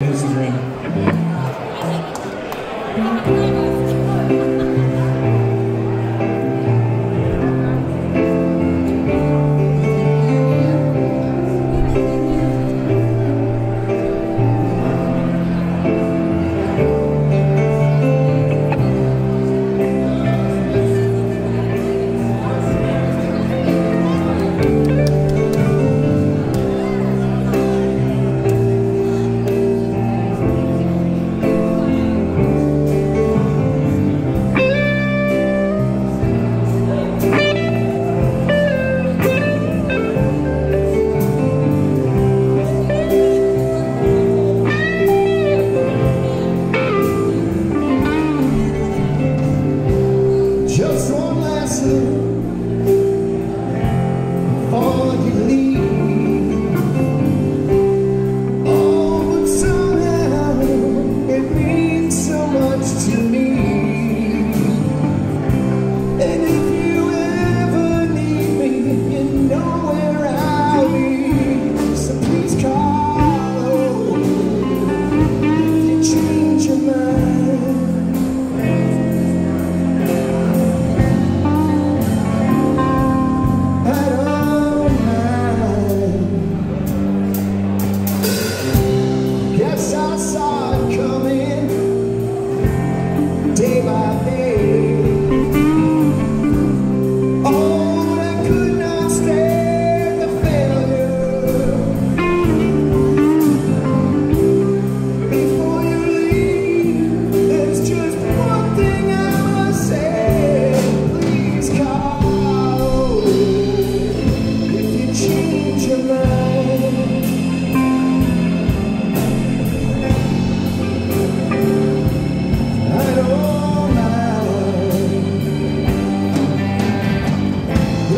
His drink. One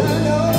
I know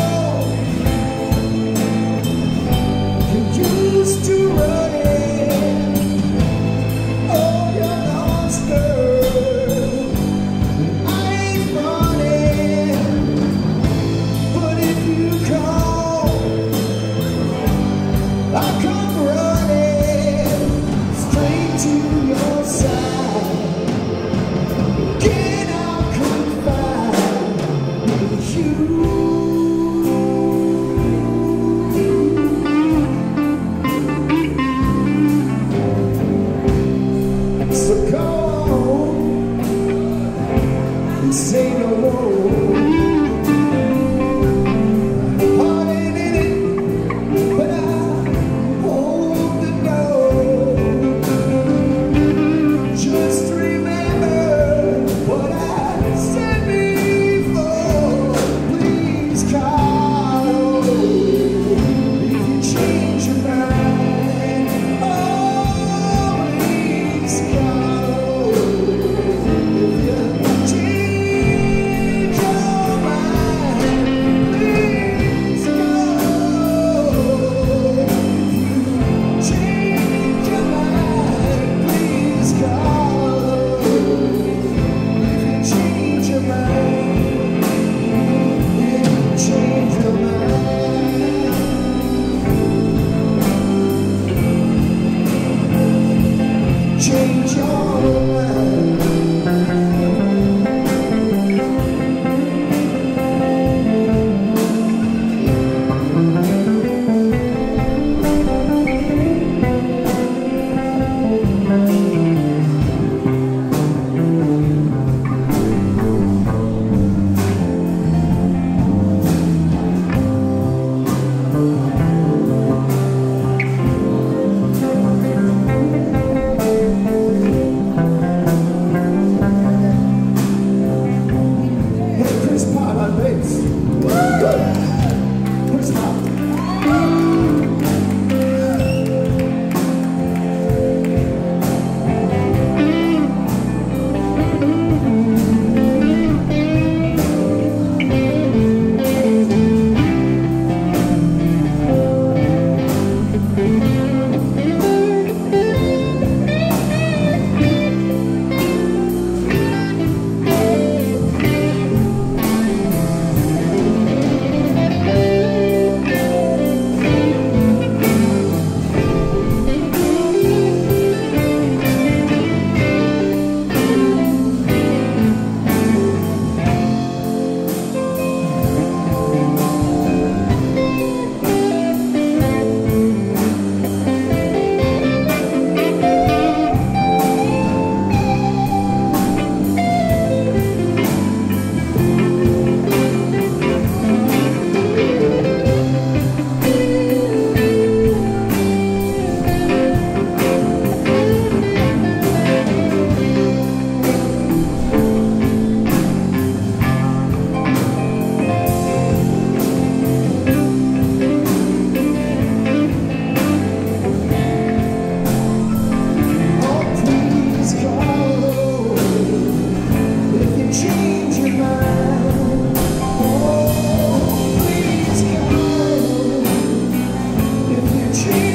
tree.